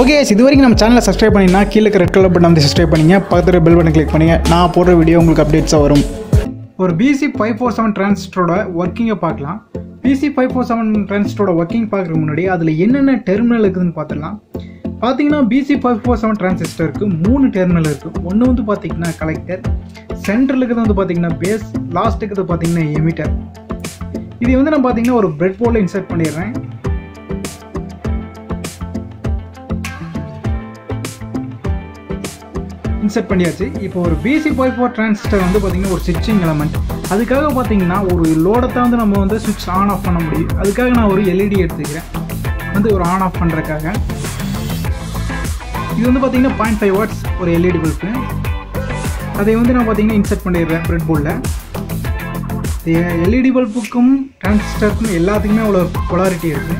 Okay இது வரைக்கும் நம்ம சேனலை சப்ஸ்கிரைப் பண்ணிங்கன்னா கீழே ரெட் கலர் பட்டன் வந்து சப்ஸ்கிரைப் பண்ணிங்க. பக்கத்தில் பெல் பட்டன் கிளிக் பண்ணுங்க. நான் போடுற வீடியோ உங்களுக்கு அப்டேட்ஸாக வரும். ஒரு பிசி ஃபைவ் ஃபோர் செவன் டிரான்சிஸ்டரோட ஒர்க்கிங்கை பார்க்கலாம். பிசி ஃபைவ் ஃபோர் செவன் டிரான்சிஸ்டரோட ஒர்க்கிங் பார்க்குறதுக்கு முன்னாடி அதில் என்னென்ன டெர்மினல் இருக்குதுன்னு பார்த்துடலாம். பார்த்தீங்கன்னா பிசி ஃபைவ் ஃபோர் செவன் டிரான்சிஸ்டருக்கு மூணு டெர்மினல் இருக்குது ஒன்று வந்து பார்த்தீங்கன்னா கலெக்டர் சென்டரில் இருக்கிறது வந்து பார்த்தீங்கன்னா பேஸ் லாஸ்ட் இருக்கிறது பார்த்தீங்கன்னா எமிட்டர் இது வந்து நான் பார்த்தீங்கன்னா ஒரு பிரெட் போர்டில் இன்சர்ட் பண்ணிடுறேன். இன்செர்ட் பண்ணியாச்சு. இப்போ ஒரு பிசி ஃபைவ் ஃபோர் டிரான்சிஸ்டர் வந்து பார்த்தீங்கன்னா ஒரு ஸ்விட்சிங் எலமெண்ட் அதுக்காக பார்த்தீங்கன்னா ஒரு லோடத்தை வந்து நம்ம வந்து சுவிட்ச் ஆன் ஆஃப் பண்ண முடியும். அதுக்காக நான் ஒரு எல்இடி எடுத்துக்கிறேன். வந்து ஒரு ஆன் ஆஃப் பண்ணுறதுக்காக இது வந்து பார்த்தீங்கன்னா பாயிண்ட் ஃபைவ் வாட்ஸ் ஒரு எல்இடி பல்பு அதை வந்து நான் பார்த்தீங்கன்னா இன்செர்ட் பண்ணிடுறேன் பிரெட் போர்டில் எல்இடி பல்புக்கும் டிரான்சிஸ்டருக்கும் எல்லாத்துக்குமே அவ்வளோ பொலாரிட்டி இருக்குது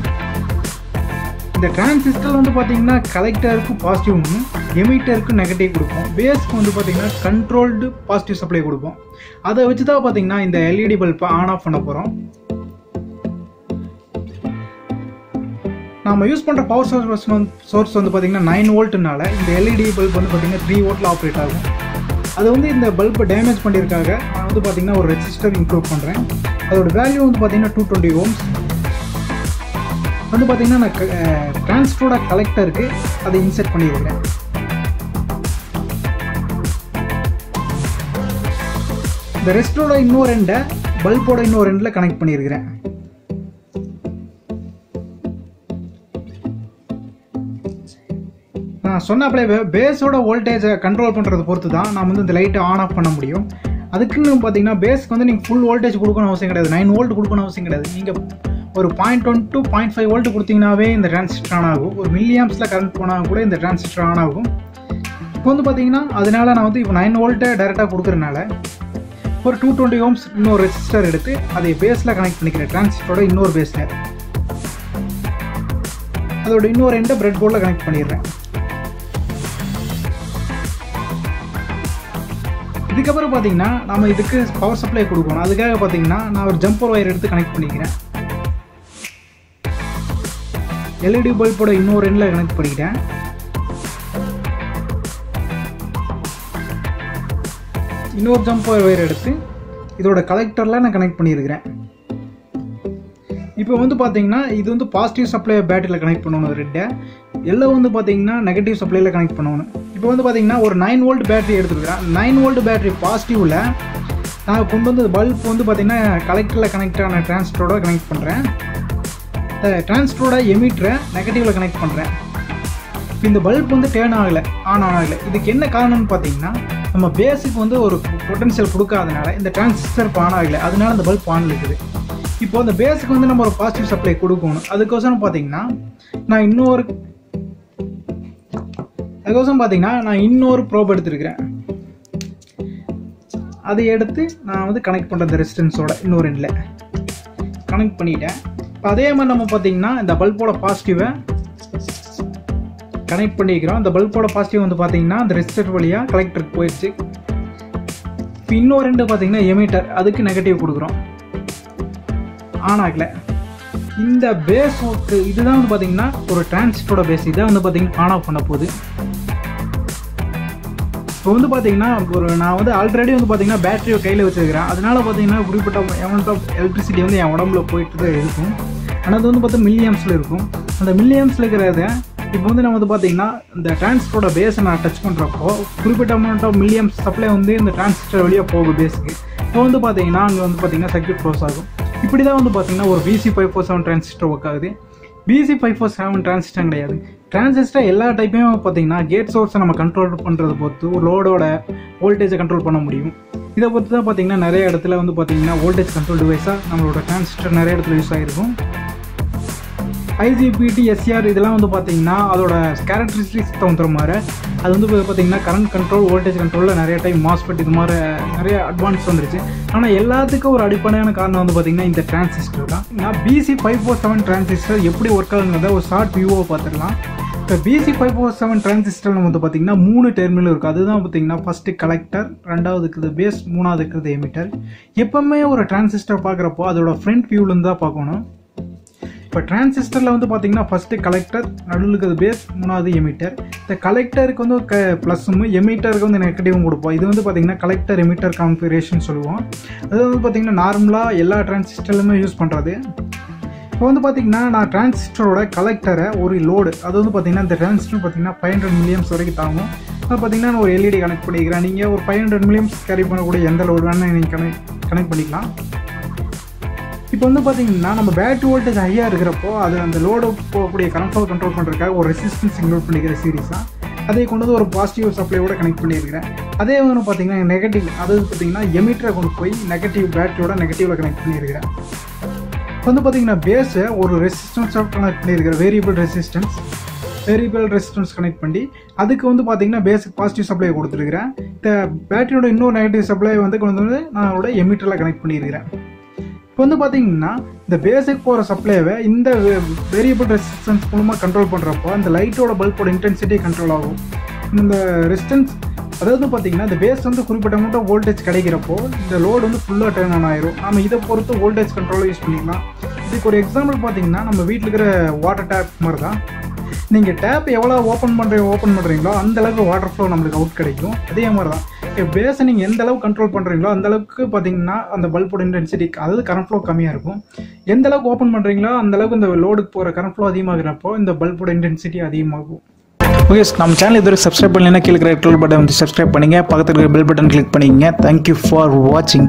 இந்த டிரான்சிஸ்டர் வந்து பார்த்தீங்கன்னா கலெக்டருக்கு பாசிட்டிவ்னு எமிட்டருக்கு நெகட்டிவ் கொடுப்போம் பேஸ்க்கு வந்து பார்த்தீங்கன்னா கண்ட்ரோல்டு பாசிட்டிவ் சப்ளை கொடுப்போம் அதை வச்சு தான் பார்த்தீங்கன்னா இந்த எல்இடி பல்பை ஆன் ஆஃப் பண்ண போகிறோம் நம்ம யூஸ் பண்ணுற பவர் சோர்ஸ் வந்து சோர்ஸ் வந்து பார்த்தீங்கன்னா நைன் வோல்ட்னால இந்த எல்இடி பல்ப் வந்து பார்த்தீங்கன்னா த்ரீ வோல்ட்டில் ஆப்ரேட் ஆகும். அது வந்து இந்த பல்பை டேமேஜ் பண்ணியிருக்காக நான் வந்து பார்த்தீங்கன்னா ஒரு ரெஜிஸ்டர் இன்க்ளூட் பண்ணுறேன் அதோட வேல்யூ வந்து பார்த்தீங்கன்னா டூ டுவெண்ட்டி ஓம்ஸ் வந்து பார்த்தீங்கன்னா நான் டிரான்ஸ்போர்ட கலெக்டருக்கு அதை இன்செர்ட் பண்ணியிருக்கிறேன் இந்த ரெஸ்டோட இன்னொரு ரெண்டை பல்போட இன்னொரு ரெண்டில் கனெக்ட் பண்ணியிருக்கிறேன் நான் சொன்னாப்லே பேஸோட வோல்டேஜை கண்ட்ரோல் பண்ணுறது பொறுத்து தான் நான் வந்து இந்த லைட்டை ஆன் ஆஃப் பண்ண முடியும். அதுக்குன்னு பார்த்தீங்கன்னா பேஸ்க்கு வந்து நீங்கள் ஃபுல் வோல்டேஜ் கொடுக்கணும் அவசியம் கிடையாது. நைன் வோல்ட் கொடுக்கணும் அவசியம் கிடையாது. நீங்கள் ஒரு point one to point five volt கொடுத்தீங்கனாவே இந்த டிரான்சிஸ்டர் ஆன் ஆகும். ஒரு மில்லியாம்ஸில் கரண்ட் போனால் கூட இந்த டிரான்சிஸ்டர் ஆன் ஆகும். இப்போ வந்து பார்த்தீங்கன்னா அதனால நான் வந்து இப்போ நைன் வோல்ட்டை டைரெக்டாக கொடுக்குறனால ஒரு டூ டுவெண்ட்டி ஓம்ஸ் இன்னொரு ரெசிஸ்டர் எடுத்து அதை பேஸில் கனெக்ட் பண்ணிக்கிறேன் டிரான்சிஸ்டரோட இன்னொரு பேஸில் அதோட இன்னொரு எண்டை பிரெட் போர்டில் கனெக்ட் பண்ணிடுறேன். இதுக்கப்புறம் பார்த்தீங்கன்னா நம்ம இதுக்கு பவர் சப்ளை கொடுக்கணும். அதுக்காக பார்த்தீங்கன்னா நான் ஒரு ஜம்பர் ஒயர் எடுத்து கனெக்ட் பண்ணிக்கிறேன். எல்இடி பல்போட இன்னொரு எண்ணில் கனெக்ட் பண்ணிக்கிட்டேன். இன்னொரு ஜம்பர் ஒயர் எடுத்து இதோட கலெக்டரில் நான் கனெக்ட் பண்ணியிருக்கிறேன். இப்போ வந்து பார்த்தீங்கன்னா இது வந்து பாசிட்டிவ் சப்ளை பேட்டரியில் கனெக்ட் பண்ணணும் ரெட்டை. எல்லாம் வந்து பார்த்தீங்கன்னா நெகட்டிவ் சப்ளையில் கனெக்ட் பண்ணணும். இப்போ வந்து பார்த்தீங்கன்னா ஒரு நைன் வோல்ட் பேட்டரி எடுத்துருக்கிறேன். நைன் வோல்ட் பேட்டரி பாசிட்டிவில் நான் கொண்டு வந்து பல்ப் வந்து பார்த்தீங்கன்னா கலெக்டரில் கனெக்ட் ஆன டிரான்ஸ்டரோட கனெக்ட் பண்ணுறேன் டிரான்ஸ்டரோட எமிட்டரை நெகட்டிவில் கனெக்ட் பண்ணுறேன் இப்போ இந்த பல்ப் வந்து டேர்ன் ஆகலை ஆன் ஆகலை. இதுக்கு என்ன காரணம்னு பார்த்தீங்கன்னா நம்ம பேஸுக்கு வந்து ஒரு பொட்டன்ஷியல் கொடுக்காதனால இந்த டிரான்சிஸ்டர் ஆன் ஆகலை. அதனால இந்த பல்ப் ஆன் இருக்குது. இப்போ அந்த பேஸுக்கு வந்து நம்ம ஒரு பாசிட்டிவ் சப்ளை கொடுக்கணும். அதுக்கோசரம் பார்த்தீங்கன்னா நான் இன்னொரு அதுக்கோசரம் பார்த்தீங்கன்னா நான் இன்னொரு ப்ரோப் எடுத்துருக்கிறேன். அதை எடுத்து நான் வந்து கனெக்ட் பண்ணுறேன் இந்த ரெசிஸ்டன்ஸோட இன்னொரு எண்டில் கனெக்ட் பண்ணிட்டேன். இப்போ அதே மாதிரி நம்ம பார்த்தீங்கன்னா இந்த பல்போட பாசிட்டிவை கனெக்ட் பண்ணிக்கிறோம். இந்த பல்போட பாசிட்டிவ் வந்து பார்த்தீங்கன்னா அந்த ரெசிஸ்டர் வழியாக கலெக்டருக்கு போயிடுச்சு இப்போ இன்னொரு ரெண்டு பார்த்தீங்கன்னா எமிட்டர் அதுக்கு நெகட்டிவ் கொடுக்குறோம். ஆன் ஆகல. இந்த பேஸ் ஒர்க்கு இதுதான் வந்து பார்த்தீங்கன்னா ஒரு டிரான்சிட்டோட பேஸ் இதை வந்து பார்த்தீங்கன்னா ஆன் ஆஃப் பண்ண போகுது. இப்போ வந்து பார்த்தீங்கன்னா ஒரு நான் வந்து ஆல்ரெடி வந்து பார்த்தீங்கன்னா பேட்டரியை கையில் வச்சுருக்கிறேன். அதனால் பார்த்தீங்கன்னா குறிப்பிட்ட அமௌண்ட் ஆஃப் எலக்ட்ரிசிட்டி வந்து என் உடம்புல போயிட்டு தான் இருக்கும். ஆனால் அது வந்து பார்த்தா மில்லியம்ஸில் இருக்கும். அந்த மில்லியம்ஸில் இருக்கிறத இப்போ வந்து நம்ம வந்து பார்த்தீங்கன்னா இந்த டிரான்சிஸ்டரோட பேஸை நான் டச் பண்ணுறப்போ குறிப்பிட்ட அமௌண்ட் ஆஃப் மில்லியம்ஸ் சப்ளை வந்து இந்த டிரான்ஸ்டர் வழியாக போகும் பேஸுக்கு இப்போ வந்து பார்த்தீங்கன்னா அங்கே வந்து பார்த்தீங்கன்னா சர்க்கியூட் க்ளோஸ் ஆகும். இப்படி தான் வந்து பார்த்தீங்கன்னா ஒரு PC five four seven transistor work ஆகுது. PC five four seven transistor கிடையாது. டிரான்சிஸ்டர் எல்லா டைப்பையும் பார்த்தீங்கன்னா கேட் சோர்ஸை நம்ம கண்ட்ரோல் பண்ணுறதை பொறுத்து ஒரு லோடோட வோல்டேஜை கண்ட்ரோல் பண்ண முடியும். இதை பொறுத்து தான் பார்த்தீங்கன்னா நிறைய இடத்துல வந்து பார்த்தீங்கன்னா வோல்டேஜ் கண்ட்ரோல் டிவைஸாக நம்மளோட டிரான்சிஸ்டர் நிறைய இடத்துல யூஸ் ஆகிருக்கும் ஐஜிபிடி எஸ்ஆர் இதெல்லாம் வந்து பார்த்தீங்கன்னா அதோட கேரக்டரிஸ்டிக்ஸ் தகுந்த மாதிரி அது வந்து பார்த்தீங்கன்னா கரண்ட் கண்ட்ரோல் வோல்டேஜ் கண்ட்ரோலில் நிறைய டைம் மாஸ்பெட் இது மாதிரி நிறைய அட்வான்ஸ் வந்துருச்சு. ஆனால் எல்லாத்துக்கும் ஒரு அடிப்படையான காரணம் வந்து பார்த்தீங்கன்னா இந்த டிரான்சிஸ்டர் தான். நான் PC five four seven transistor எப்படி ஒர்க் ஆகுங்கிறத ஒரு ஷார்ட் வியூவாக பார்த்துடலாம். இப்போ PC five four seven transistor வந்து பார்த்தீங்கன்னா மூணு டெர்மினல் இருக்குது அதுதான் பார்த்தீங்கன்னா ஃபஸ்ட்டு கலெக்டர் ரெண்டாவது இருக்குது பேஸ் மூணாவது இருக்குது எமிட்டர் எப்போவுமே ஒரு டிரான்சிஸ்டர் பார்க்குறப்போ அதோட ஃப்ரண்ட் வியூலேருந்து தான் பார்க்கணும். இப்போ டிரான்சிஸ்டரில் வந்து பார்த்தீங்கன்னா ஃபஸ்ட்டு கலெக்டர் நடுவில் இருக்கிறது பேஸ் மூணாவது எமிட்டர் இந்த கலெக்டருக்கு வந்து க ப்ளஸ்ஸும் எமிட்டருக்கு வந்து நெகட்டிவும் கொடுப்போம். இது வந்து பார்த்தீங்கன்னா கலெக்டர் எமிட்டர் கான்ஃபிகரேஷன் சொல்லுவோம். அது வந்து பார்த்தீங்கன்னா நார்மலாக எல்லா டிரான்சிஸ்டர்லையுமே யூஸ் பண்ணுறது இப்போ வந்து பார்த்தீங்கன்னா நான் டிரான்சிஸ்டரோட கலெக்டரை ஒரு லோடு அது வந்து பார்த்தீங்கன்னா இந்த டிரான்சிஸ்டர் பார்த்தீங்கன்னா ஃபைவ் ஹண்ட்ரட் மில்லியம்ஸ் வரைக்கும் தாங்கும். அது பார்த்தீங்கன்னா நான் ஒரு எல்இடி கனெக்ட் பண்ணிக்கிறேன். நீங்கள் ஒரு ஃபைவ் ஹண்ட்ரட் மில்லியம்ஸ் கேரி பண்ணக்கூடிய எந்த லோடு வேணால் நீங்கள் கனெக்ட் கனெக்ட் பண்ணிக்கலாம். இப்போ வந்து பார்த்தீங்கன்னா நம்ம பேட்டரி வோல்டேஜ் ஹையாக இருக்கிறப்போ அது அந்த லோடு போகக்கூடிய கரண்ட் கண்ட்ரோல் பண்ணுறதுக்காக ஒரு ரெசிஸ்டன்ஸ் இன்க்ளூட் பண்ணிக்கிற சீரிஸாக அதை கொண்டு வந்து ஒரு பாசிட்டிவ் சப்ளையோட கனெக்ட் பண்ணியிருக்கிறேன். அதே வந்து பார்த்தீங்கன்னா நெகட்டிவ் அதாவது பார்த்தீங்கன்னா எமிட்டரை கொண்டு போய் நெகட்டிவ் பேட்டரியோட நெகட்டிவில் கனெக்ட் பண்ணியிருக்கிறேன். இப்போ வந்து பார்த்தீங்கன்னா பேஸை ஒரு ரெசிஸ்டன்ஸாக கனெக்ட் பண்ணியிருக்கிறேன் variable resistance variable resistance connect பண்ணி அதுக்கு வந்து பார்த்தீங்கன்னா பேஸுக்கு பாசிட்டிவ் சப்ளை கொடுத்துருக்கிறேன். இந்த பேட்டரியோட இன்னொரு நெகட்டிவ் சப்ளை வந்து கொண்டு வந்து நான் அதோட எமிட்டரில் கனெக்ட் பண்ணியிருக்கிறேன். இப்போ வந்து பார்த்தீங்கன்னா இந்த பேசிக் போகிற சப்ளைவை இந்த வேரியபிள் ரெசிஸ்டன்ஸ் மூலமாக கண்ட்ரோல் பண்ணுறப்போ அந்த லைட்டோட பல்போட இன்டென்சிட்டி கண்ட்ரோல் ஆகும். இந்த ரெசிஸ்டன்ஸ் அதாவது பார்த்தீங்கன்னா இந்த பேஸ் வந்து குறிப்பிட்ட மட்டும் வோல்டேஜ் கிடைக்கிறப்போ இந்த லோடு வந்து ஃபுல்லாக டேர்ன் ஆன் ஆயிரும். நம்ம இதை பொறுத்து வோல்டேஜ் கண்ட்ரோலை யூஸ் பண்ணிக்கலாம். இதுக்கு ஒரு எக்ஸாம்பிள் பார்த்தீங்கன்னா நம்ம வீட்டில் இருக்கிற வாட்டர் டேப் மாதிரி தான் நீங்கள் டேப் எவ்வளோ ஓப்பன் பண்ணுறீங்க ஓப்பன் பண்ணுறீங்களோ அந்தளவுக்கு வாட்டர் ஃப்ளோ நம்மளுக்கு அவுட் கிடைக்கும். அதே மாதிரி தான் பேஸை நீங்கள் எந்த அளவுக்கு கண்ட்ரோல் பண்ணுறீங்களோ அந்தளவுக்கு பார்த்தீங்கன்னா அந்த பல்போட இன்டென்சிட்டி அதாவது கரண்ட் ஃப்ளோ கம்மியாக இருக்கும். எந்த அளவுக்கு ஓப்பன் பண்ணுறீங்களோ அந்த அளவுக்கு இந்த லோடுக்கு போகிற கரண்ட் ஃப்ளோ அதிகமாகிறப்போ இந்த பல்போட இன்டென்சிட்டி அதிகமாகும். ஓகே நம்ம சேனல் இதுவரை சப்ஸ்கிரைப் பண்ணலைன்னா கீழே இருக்கிற ரெட் கலர் பட்டன் வந்து சப்ஸ்கிரைப் பண்ணுங்கள் பக்கத்தில் இருக்கிற பெல் பட்டன் கிளிக் பண்ணிக்கங்க. தேங்க்யூ ஃபார் வாட்சிங்